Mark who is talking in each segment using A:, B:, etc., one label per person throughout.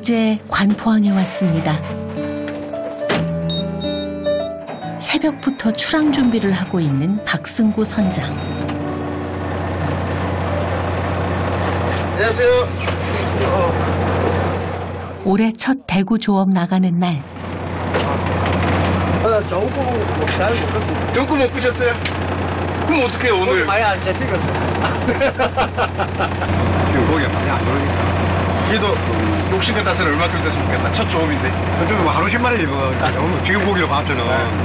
A: 어제 관포항에 왔습니다. 새벽부터 출항 준비를 하고 있는 박승구 선장.
B: 안녕하세요.
A: 올해 첫 대구 조업 나가는 날
B: 아, 조금 잘못 껐습니다.
C: 조금 못 끄셨어요? 그럼 어떻게
B: 오늘
C: 오늘
B: 많이 안 잡히겠어요.
C: 지금 고기가 많이 안 들어오니까 그래도 욕심 같아서는 얼마큼 있었으면 좋겠다. 첫 조업인데.
D: 어쩌면 하루 신만에 뭐 오늘 지금 보기로 봤서는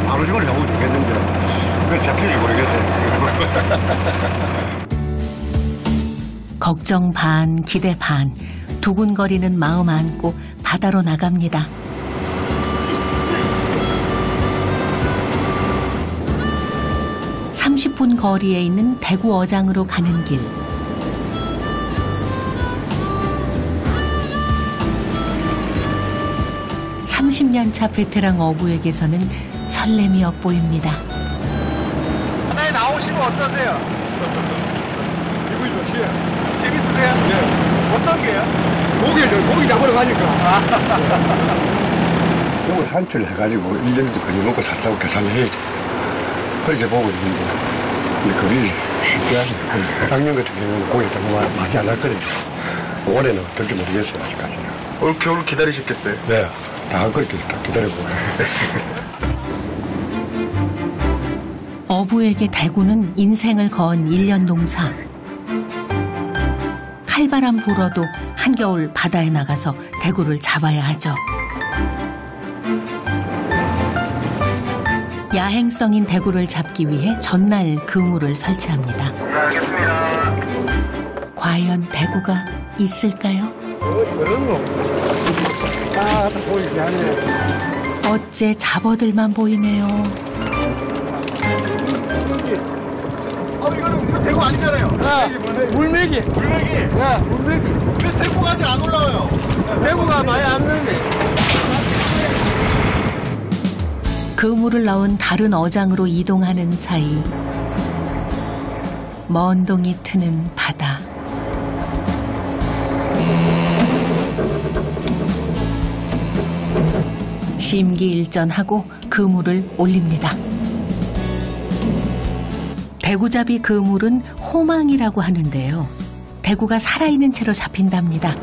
D: 하루 신만에 잡으면 좋겠는데. 왜 잡힐지 모르겠어요.
A: 걱정 반 기대 반 두근거리는 마음 안고 바다로 나갑니다. (30분) 거리에 있는 대구 어장으로 가는 길 (30년 차) 베테랑 어부에게서는 설렘이 엿보입니다.
C: 하나에 나오시면 어떠세요?
D: 기분이 좋지.
C: 재밌으세요?
D: 네.
C: 어떤 게요?
D: 고기, 고기 잡으러 가니까. 이걸 산출을 해가지고 1년도 거리 먹고 살다고 계산을 해야지. 그렇게 보고 있는데. 근데 그게 쉽지 않아요. 작년 같은 경우는 고기 정말 많이 안 났거든요. 올해는 어떨지 모르겠어요, 아직까지는.
C: 올 겨울 기다리셨겠어요?
D: 네. 다 그렇게 딱 기다려보고.
A: 어부에게 대구는 인생을 거은 일년 농사. 칼바람 불어도 한겨울 바다에 나가서 대구를 잡아야 하죠. 야행성인 대구를 잡기 위해 전날 그물을 설치합니다. 과연 대구가 있을까요?
D: 아, 보이지 않네.
A: 어째 잡어들만 보이네요.
C: 아 이거는 이거 대구 아니잖아요
B: 물메기.
C: 물맥이
B: 네, 물메기.
C: 왜 대구가 아직 안 올라와요?
B: 대구가 많이 안 넣는데.
A: 그물을 넣은 다른 어장으로 이동하는 사이 먼 동이 트는 바다. 심기일전하고 그물을 올립니다. 대구잡이 그물은 호망이라고 하는데요. 대구가 살아있는 채로 잡힌답니다.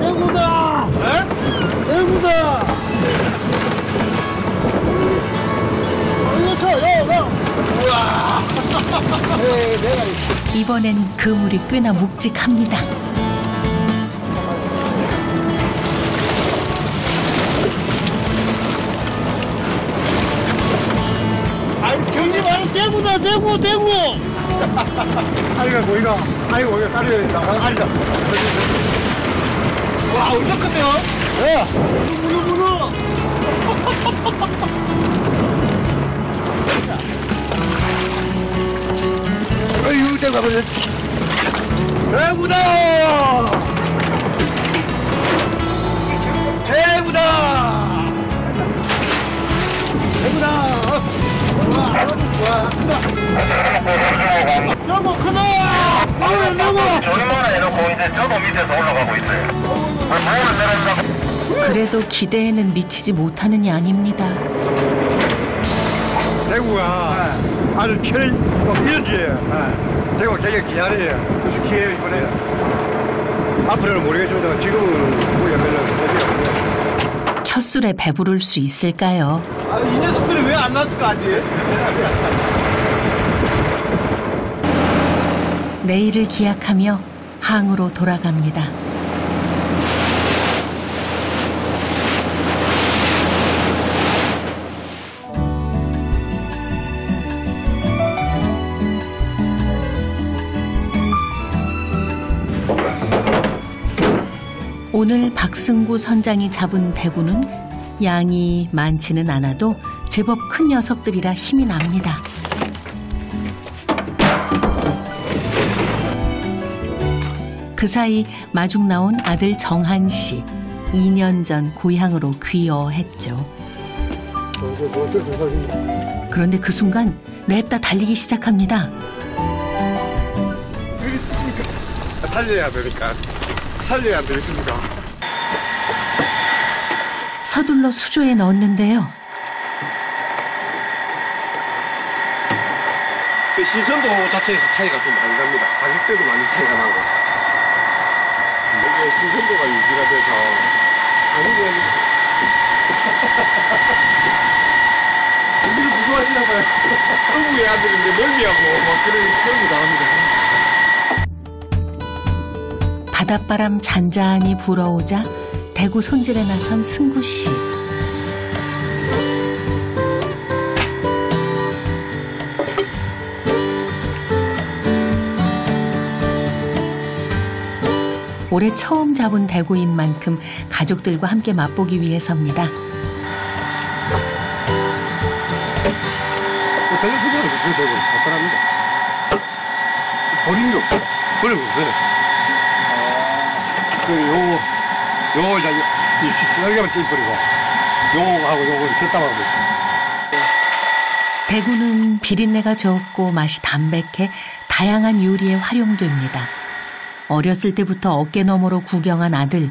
B: 대구다!
C: 네?
B: 대구다! 쳐! 우와! 에이, 내가
A: 이번엔 그물이 꽤나 묵직합니다.
B: 대구다, 대구, 대구!
D: 아이가 보이나? 아이고, 이거 다리가 있다. 아니다.
C: 와 엄청 큰데요?
B: 야! 문어, 문어!
D: 아이고, 내가 버렸
B: 대구다! 대구다! 대구다!
A: 그래도 기대에는 미치지 못하는 양입니다.
D: 대구가 아주 철, 뭐, 밀어줘요. 대구가 되게 기다려요.
C: 기회요 이번에?
D: 앞으로는 모르겠습니다. 지금은 우리가 별로
A: 첫 술에 배부를 수 있을까요?
C: 아, 이 녀석들이 왜 안 났을까 아직?
A: 내일을 기약하며 항으로 돌아갑니다. 오늘 박승구 선장이 잡은 대구는 양이 많지는 않아도 제법 큰 녀석들이라 힘이 납니다. 그 사이 마중 나온 아들 정한 씨. 2년 전 고향으로 귀여했죠. 그런데 그 순간 냅다 달리기 시작합니다.
D: 살려야 되니까.
C: 살려야 안 되겠습니까?
A: 서둘러 수조에 넣었는데요.
C: 그 신선도 자체에서 차이가 좀 많이 납니다. 가격대도 많이 차이가 나고. 이게 신선도가 유지가 돼서 아니면 우리를 무서워하시나 봐요. 한국의 아들인데 멀미하고 막 그런 그런 거 나옵니다.
A: 바닷바람 잔잔히 불어오자 대구 손질에 나선 승구 씨. 올해 처음 잡은 대구인 만큼 가족들과 함께 맛보기 위해서입니다.
D: 그 대구 간단합니다.
C: 버린 게 없어.
D: 그래. 그 요거 요거 이제 이 여기만 찌뿌리고 요거하고 요거를 곁담하고
A: 대구는 비린내가 적고 맛이 담백해 다양한 요리에 활용됩니다. 어렸을 때부터 어깨 너머로 구경한 아들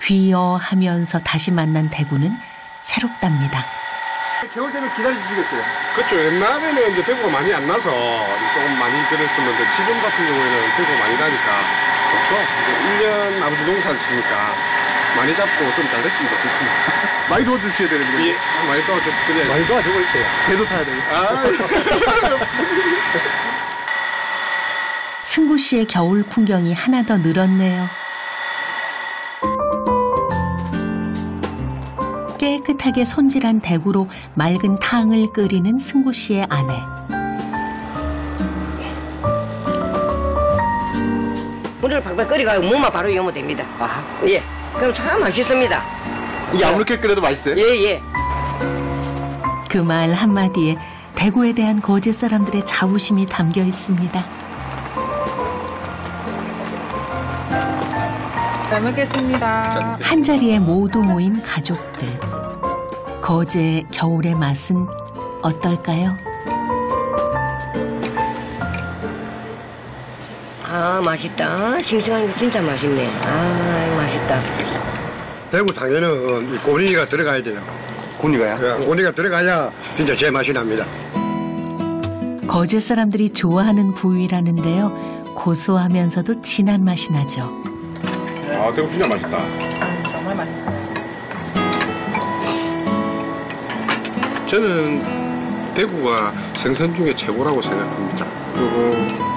A: 귀여하면서 다시 만난 대구는 새롭답니다.
C: 겨울 되면 기다리시겠어요? 그렇죠. 옛날에는 이제 대구가 많이 안 나서 조금 많이 그랬었는데 지금 같은 경우에는 대구가 많이 나니까 좋죠. 이제 1년 아버지 농사를 치니까 많이 잡고 좀 잘 됐으면 좋겠습니다. 많이 도와주셔야 되는데. 예, 많이 도와줘. 그냥
D: 많이 도와주고 있어요.
C: 배도 타야 되니까.
A: 승구 씨의 겨울 풍경이 하나 더 늘었네요. 깨끗하게 손질한 대구로 맑은 탕을 끓이는 승구 씨의 아내.
E: 물을 박박 끓여가지고 무만 바로 여면 됩니다.
C: 아,
E: 예. 그럼 참 맛있습니다.
C: 이게 아무렇게 끓여도 맛있어요?
E: 예, 예.
A: 그 말 한마디에 대구에 대한 거제 사람들의 자부심이 담겨 있습니다.
F: 잘 먹겠습니다.
A: 한 자리에 모두 모인 가족들. 거제의 겨울의 맛은 어떨까요?
E: 맛있다. 싱싱한 게 진짜 맛있네. 아, 맛있다.
D: 대구 당에는 이 고니가 들어가야 돼요.
C: 고니가요?
D: 그 고니가 들어가야 진짜 제 맛이 납니다.
A: 거제 사람들이 좋아하는 부위라는데요. 고소하면서도 진한 맛이 나죠.
C: 아, 대구 진짜 맛있다.
F: 정말 맛있어요.
C: 저는 대구가 생선 중에 최고라고 생각합니다. 그리고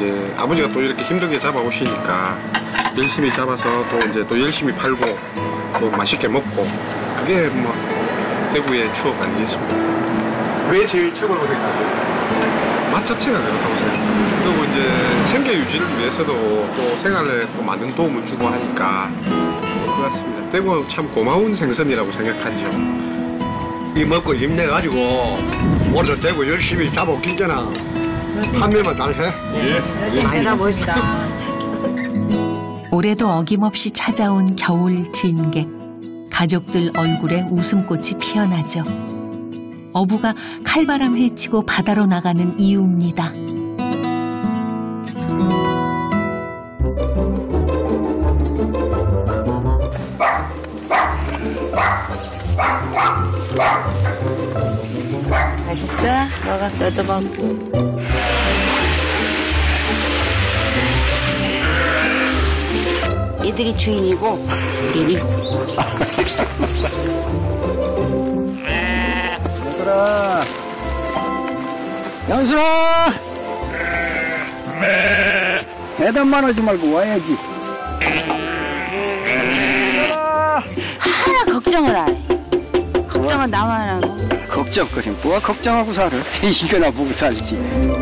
C: 이제 아버지가 또 이렇게 힘들게 잡아오시니까 열심히 잡아서 또 이제 또 열심히 팔고 또 맛있게 먹고 그게 뭐 대구의 추억 아니겠습니까? 왜 제일 최고라고 생각하세요? 맛 자체가 그렇다고 생각합니다. 그리고 이제 생계 유지를 위해서도 또 생활에 또 많은 도움을 주고 하니까 것 같습니다. 대구 참 고마운 생선이라고 생각하죠.
D: 이 먹고 힘내가지고 오늘도 대구 열심히 잡아오겠잖아. 한 명만 잘 해.
C: 예.
E: 많이 잡으시죠.
A: 올해도 어김없이 찾아온 겨울 진객. 가족들 얼굴에 웃음꽃이 피어나죠. 어부가 칼바람 헤치고 바다로 나가는 이유입니다.
E: 맛있다. 너가 써줘봤고. 이들이 주인이고, 우리는.
B: 얘들아 양순아 대답만 하지 말고 와야지
G: 하나 걱정을 안 해. 걱정은 나만 하고.
B: 걱정거리 뭐가 걱정하고 살아 이거나 보고 살지